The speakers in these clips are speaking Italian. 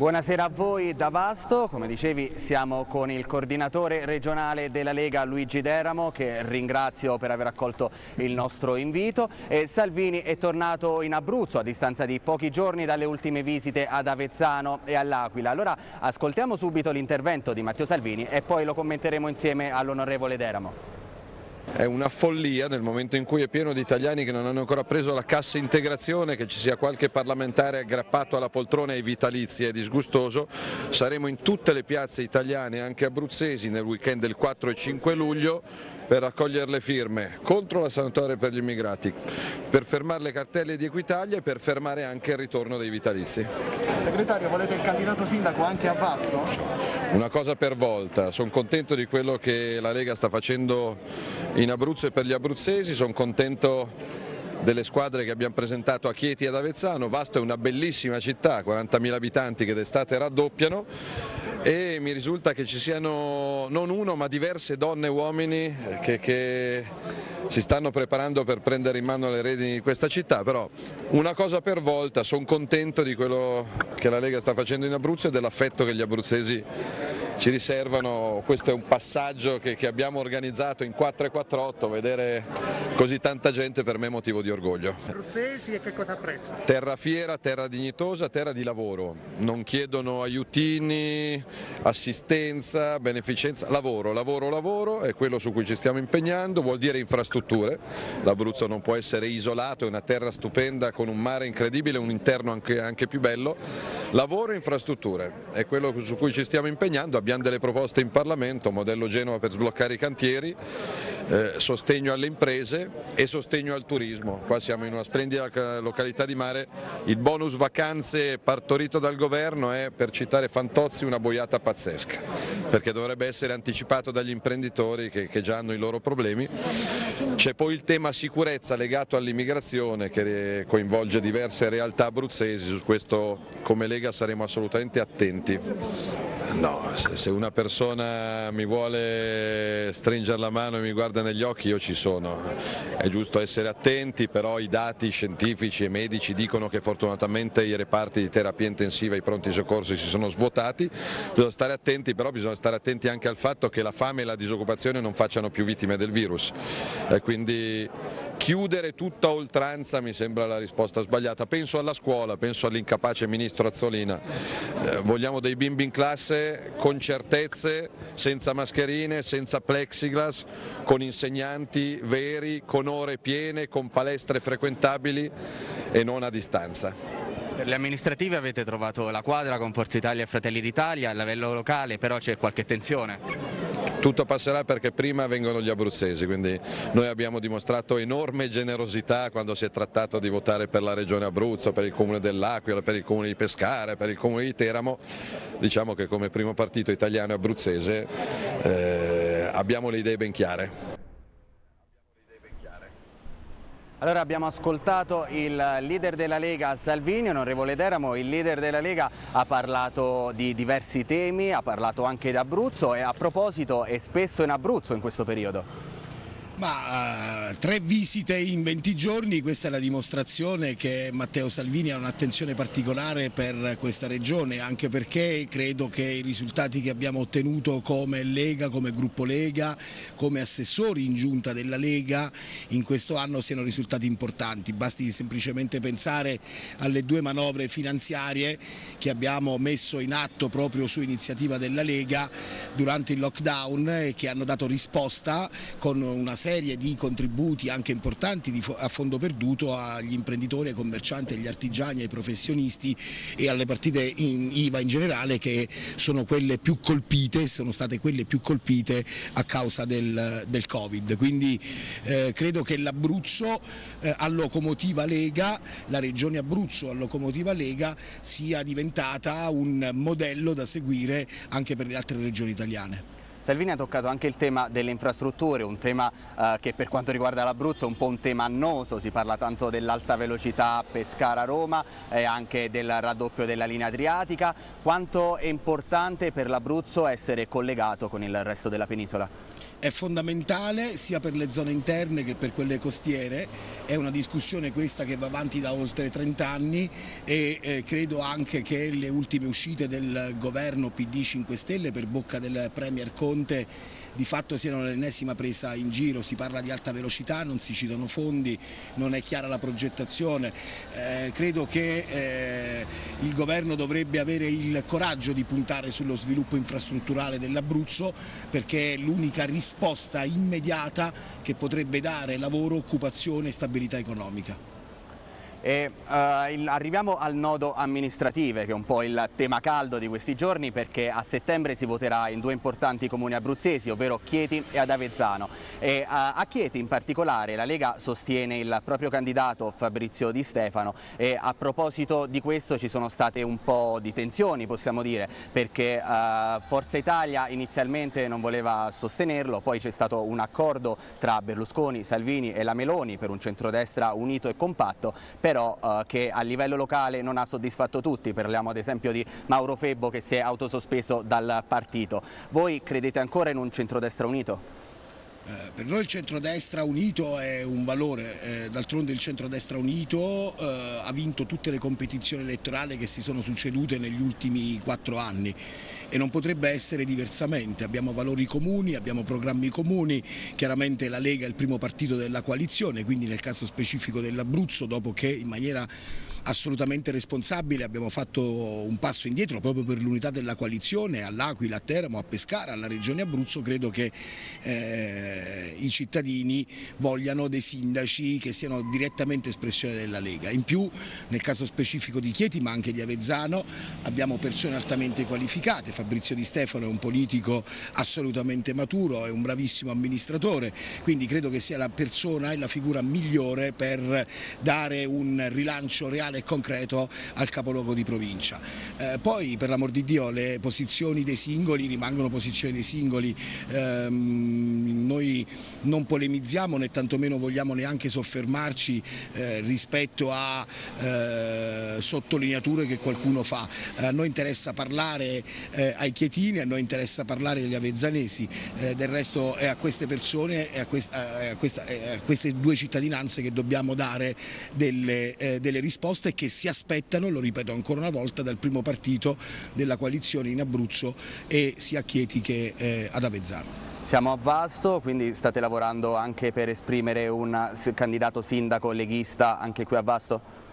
Buonasera a voi da Vasto, come dicevi siamo con il coordinatore regionale della Lega Luigi Deramo che ringrazio per aver accolto il nostro invito e Salvini è tornato in Abruzzo a distanza di pochi giorni dalle ultime visite ad Avezzano e all'Aquila. Allora ascoltiamo subito l'intervento di Matteo Salvini e poi lo commenteremo insieme all'onorevole Deramo. È una follia nel momento in cui è pieno di italiani che non hanno ancora preso la cassa integrazione, che ci sia qualche parlamentare aggrappato alla poltrona ai vitalizi, è disgustoso. Saremo in tutte le piazze italiane, anche abruzzesi, nel weekend del 4 e 5 luglio per raccogliere le firme contro la sanatoria per gli immigrati, per fermare le cartelle di Equitalia e per fermare anche il ritorno dei vitalizi. Segretario, volete il candidato sindaco anche a Vasto? Una cosa per volta, sono contento di quello che la Lega sta facendo in Abruzzo e per gli abruzzesi, sono contento delle squadre che abbiamo presentato a Chieti e ad Avezzano, Vasto è una bellissima città, 40.000 abitanti che d'estate raddoppiano e mi risulta che ci siano non uno ma diverse donne e uomini che, che si stanno preparando per prendere in mano le redini di questa città, però una cosa per volta, sono contento di quello che la Lega sta facendo in Abruzzo e dell'affetto che gli abruzzesi ci riservano, questo è un passaggio che, che abbiamo organizzato in 448, vedere così tanta gente per me è motivo di orgoglio. Abruzzesi e che cosa apprezza? Terra fiera, terra dignitosa, terra di lavoro, non chiedono aiutini, assistenza, beneficenza, lavoro, lavoro, lavoro è quello su cui ci stiamo impegnando, vuol dire infrastrutture, l'Abruzzo non può essere isolato, è una terra stupenda con un mare incredibile, un interno anche, anche più bello, lavoro e infrastrutture è quello su cui ci stiamo impegnando, abbiamo delle proposte in Parlamento, modello Genova per sbloccare i cantieri, eh, sostegno alle imprese e sostegno al turismo. Qua siamo in una splendida località di mare, il bonus vacanze partorito dal governo è, per citare Fantozzi, una boiata pazzesca, perché dovrebbe essere anticipato dagli imprenditori che, che già hanno i loro problemi. C'è poi il tema sicurezza legato all'immigrazione che coinvolge diverse realtà abruzzesi, su questo come Lega saremo assolutamente attenti. No, se una persona mi vuole stringere la mano e mi guarda negli occhi io ci sono, è giusto essere attenti, però i dati scientifici e medici dicono che fortunatamente i reparti di terapia intensiva e i pronti soccorsi si sono svuotati, bisogna stare attenti, però bisogna stare attenti anche al fatto che la fame e la disoccupazione non facciano più vittime del virus. E quindi chiudere tutta oltranza mi sembra la risposta sbagliata, penso alla scuola, penso all'incapace ministro Azzolina, eh, vogliamo dei bimbi in classe con certezze, senza mascherine, senza plexiglass, con insegnanti veri, con ore piene, con palestre frequentabili e non a distanza. Per le amministrative avete trovato la quadra con Forza Italia e Fratelli d'Italia, a livello locale però c'è qualche tensione? Tutto passerà perché prima vengono gli abruzzesi, quindi noi abbiamo dimostrato enorme generosità quando si è trattato di votare per la regione Abruzzo, per il comune dell'Aquila, per il comune di Pescara, per il comune di Teramo, diciamo che come primo partito italiano e abruzzese eh, abbiamo le idee ben chiare. Allora abbiamo ascoltato il leader della Lega Salvini, onorevole Deramo, il leader della Lega ha parlato di diversi temi, ha parlato anche di Abruzzo e a proposito è spesso in Abruzzo in questo periodo. Ma uh, tre visite in 20 giorni, questa è la dimostrazione che Matteo Salvini ha un'attenzione particolare per questa regione, anche perché credo che i risultati che abbiamo ottenuto come Lega, come gruppo Lega, come assessori in giunta della Lega in questo anno siano risultati importanti. Basti semplicemente pensare alle due manovre finanziarie che abbiamo messo in atto proprio su iniziativa della Lega durante il lockdown e che hanno dato risposta con una serie serie di contributi anche importanti a fondo perduto agli imprenditori, ai commercianti, agli artigiani, ai professionisti e alle partite in IVA in generale che sono quelle più colpite, sono state quelle più colpite a causa del, del Covid. Quindi eh, credo che l'Abruzzo eh, a locomotiva Lega, la regione Abruzzo a locomotiva Lega sia diventata un modello da seguire anche per le altre regioni italiane. Salvini ha toccato anche il tema delle infrastrutture, un tema eh, che per quanto riguarda l'Abruzzo è un po' un tema annoso, si parla tanto dell'alta velocità Pescara-Roma e anche del raddoppio della linea adriatica. Quanto è importante per l'Abruzzo essere collegato con il resto della penisola? è fondamentale sia per le zone interne che per quelle costiere, è una discussione questa che va avanti da oltre 30 anni e eh, credo anche che le ultime uscite del governo PD 5 Stelle per bocca del Premier Conte di fatto siano l'ennesima presa in giro, si parla di alta velocità, non si citano fondi, non è chiara la progettazione, eh, credo che eh, il governo dovrebbe avere il coraggio di puntare sullo sviluppo infrastrutturale dell'Abruzzo perché è l'unica risposta immediata che potrebbe dare lavoro, occupazione e stabilità economica. E, uh, il, arriviamo al nodo amministrative che è un po' il tema caldo di questi giorni perché a settembre si voterà in due importanti comuni abruzzesi ovvero Chieti e ad Avezzano. E, uh, a Chieti in particolare la Lega sostiene il proprio candidato Fabrizio Di Stefano. E a proposito di questo ci sono state un po' di tensioni possiamo dire perché uh, Forza Italia inizialmente non voleva sostenerlo poi c'è stato un accordo tra Berlusconi, Salvini e la Meloni per un centrodestra unito e compatto però eh, che a livello locale non ha soddisfatto tutti, parliamo ad esempio di Mauro Febbo che si è autosospeso dal partito. Voi credete ancora in un centrodestra unito? Eh, per noi il centrodestra unito è un valore, eh, d'altronde il centrodestra unito eh, ha vinto tutte le competizioni elettorali che si sono succedute negli ultimi quattro anni e non potrebbe essere diversamente, abbiamo valori comuni, abbiamo programmi comuni, chiaramente la Lega è il primo partito della coalizione, quindi nel caso specifico dell'Abruzzo dopo che in maniera assolutamente responsabile, abbiamo fatto un passo indietro proprio per l'unità della coalizione all'Aquila, a Teramo, a Pescara, alla Regione Abruzzo, credo che eh, i cittadini vogliano dei sindaci che siano direttamente espressione della Lega. In più nel caso specifico di Chieti ma anche di Avezzano abbiamo persone altamente qualificate, Fabrizio Di Stefano è un politico assolutamente maturo, è un bravissimo amministratore, quindi credo che sia la persona e la figura migliore per dare un rilancio reale reale e concreto al capoluogo di provincia. Eh, poi per l'amor di Dio le posizioni dei singoli rimangono posizioni dei singoli, eh, noi non polemizziamo né tantomeno vogliamo neanche soffermarci eh, rispetto a eh, sottolineature che qualcuno fa. Eh, a noi interessa parlare eh, ai chietini, a noi interessa parlare agli avezzanesi, del resto è a queste persone e a, questa, a, questa, a queste due cittadinanze che dobbiamo dare delle, delle risposte proposte che si aspettano, lo ripeto ancora una volta, dal primo partito della coalizione in Abruzzo e sia a Chieti che eh, ad Avezzano. Siamo a Vasto, quindi state lavorando anche per esprimere un candidato sindaco leghista anche qui a Vasto?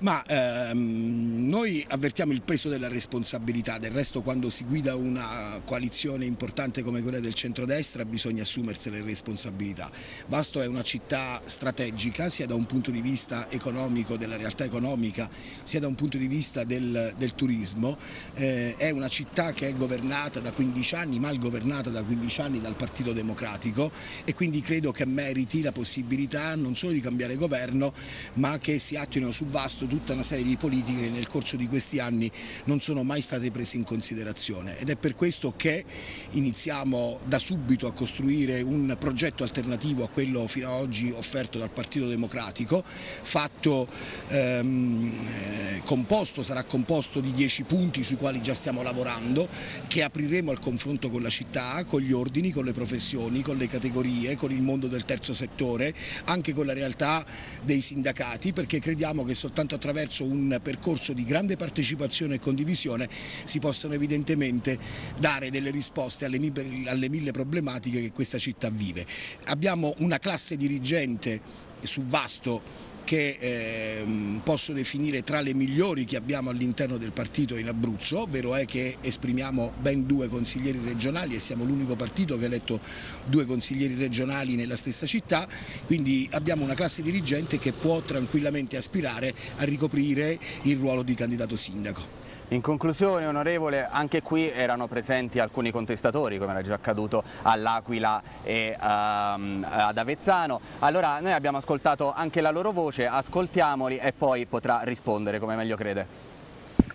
Ma ehm, noi avvertiamo il peso della responsabilità, del resto quando si guida una coalizione importante come quella del centrodestra bisogna assumersene le responsabilità. Vasto è una città strategica sia da un punto di vista economico, della realtà economica, sia da un punto di vista del, del turismo, eh, è una città che è governata da 15 anni, mal governata da 15 anni dal Partito Democratico e quindi credo che meriti la possibilità non solo di cambiare governo ma che si attuino su Vasto tutta una serie di politiche che nel corso di questi anni non sono mai state prese in considerazione. Ed è per questo che iniziamo da subito a costruire un progetto alternativo a quello fino ad oggi offerto dal Partito Democratico, fatto, ehm, eh, composto, sarà composto di 10 punti sui quali già stiamo lavorando, che apriremo al confronto con la città, con gli ordini, con le professioni, con le categorie, con il mondo del terzo settore, anche con la realtà dei sindacati, perché crediamo che soltanto attraverso un percorso di grande partecipazione e condivisione si possano evidentemente dare delle risposte alle alle mille problematiche che questa città vive. Abbiamo una classe dirigente su Vasto che eh, posso definire tra le migliori che abbiamo all'interno del partito in Abruzzo, vero è che esprimiamo ben due consiglieri regionali e siamo l'unico partito che ha eletto due consiglieri regionali nella stessa città, quindi abbiamo una classe dirigente che può tranquillamente aspirare a ricoprire il ruolo di candidato sindaco. In conclusione, onorevole, anche qui erano presenti alcuni contestatori, come era già accaduto all'Aquila e um, ad Avezzano. Allora, noi abbiamo ascoltato anche la loro voce, ascoltiamoli e poi potrà rispondere come meglio crede.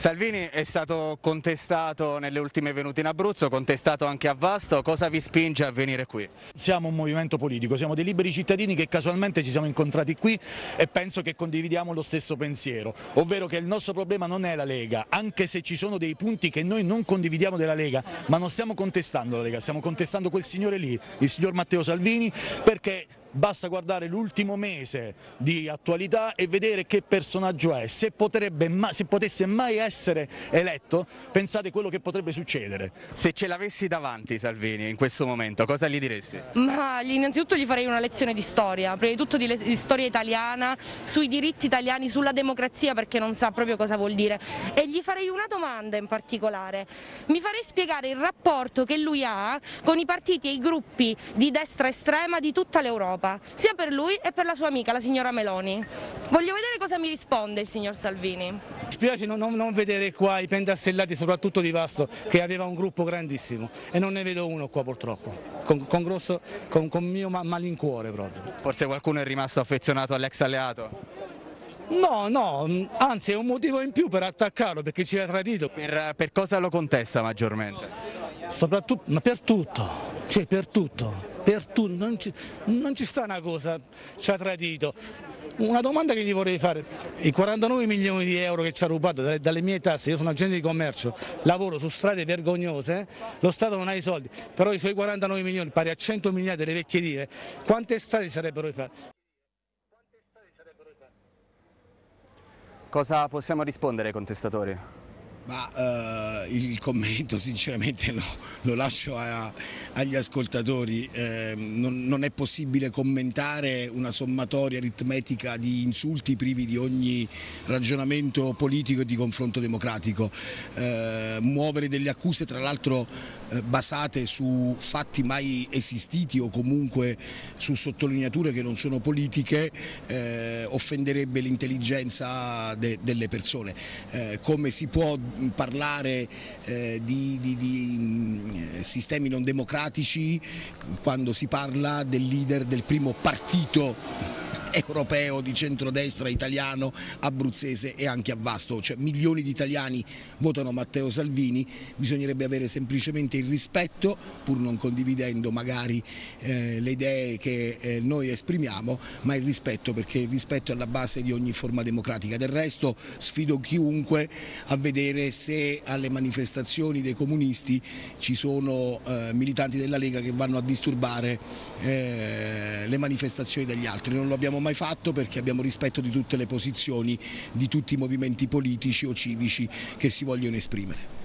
Salvini è stato contestato nelle ultime venute in Abruzzo, contestato anche a Vasto, cosa vi spinge a venire qui? Siamo un movimento politico, siamo dei liberi cittadini che casualmente ci siamo incontrati qui e penso che condividiamo lo stesso pensiero, ovvero che il nostro problema non è la Lega, anche se ci sono dei punti che noi non condividiamo della Lega, ma non stiamo contestando la Lega, stiamo contestando quel signore lì, il signor Matteo Salvini, perché basta guardare l'ultimo mese di attualità e vedere che personaggio è, se, se, potesse mai essere eletto pensate quello che potrebbe succedere. Se ce l'avessi davanti Salvini in questo momento cosa gli diresti? Ma innanzitutto gli farei una lezione di storia, prima di tutto di, di storia italiana, sui diritti italiani, sulla democrazia perché non sa proprio cosa vuol dire e gli farei una domanda in particolare, mi farei spiegare il rapporto che lui ha con i partiti e i gruppi di destra estrema di tutta l'Europa Europa, sia per lui e per la sua amica, la signora Meloni. Voglio vedere cosa mi risponde il signor Salvini. Mi spiace non, non, vedere qua i pentastellati, soprattutto di Vasto, che aveva un gruppo grandissimo e non ne vedo uno qua purtroppo, con, con, grosso, con, con mio malincuore proprio. Forse qualcuno è rimasto affezionato all'ex alleato? No, no, anzi è un motivo in più per attaccarlo perché ci ha tradito. Per, per cosa lo contesta maggiormente? Soprattutto, ma per tutto, cioè per tutto, per tutto, non ci, non ci sta una cosa, ci ha tradito. Una domanda che gli vorrei fare, i 49 milioni di euro che ci ha rubato dalle, dalle mie tasse, io sono agente di commercio, lavoro su strade vergognose, lo Stato non ha i soldi, però i suoi 49 milioni pari a 100 miliardi delle vecchie dire, quante strade sarebbero rifatti? Cosa possiamo rispondere ai contestatori? Ma uh, il commento sinceramente lo, lo lascio a, agli ascoltatori, eh, non, non, è possibile commentare una sommatoria aritmetica di insulti privi di ogni ragionamento politico e di confronto democratico, eh, muovere delle accuse tra l'altro eh, basate su fatti mai esistiti o comunque su sottolineature che non sono politiche eh, offenderebbe l'intelligenza de, delle persone. Eh, come si può parlare eh, di, di, di, mm, sistemi non democratici quando si parla del leader del primo partito europeo di centrodestra italiano, abruzzese e anche a Vasto, cioè milioni di italiani votano Matteo Salvini, bisognerebbe avere semplicemente il rispetto, pur non condividendo magari eh, le idee che eh, noi esprimiamo, ma il rispetto perché il rispetto è alla base di ogni forma democratica. Del resto sfido chiunque a vedere se alle manifestazioni dei comunisti ci sono eh, militanti della Lega che vanno a disturbare eh, le manifestazioni degli altri, non lo abbiamo mai fatto perché abbiamo rispetto di tutte le posizioni di tutti i movimenti politici o civici che si vogliono esprimere.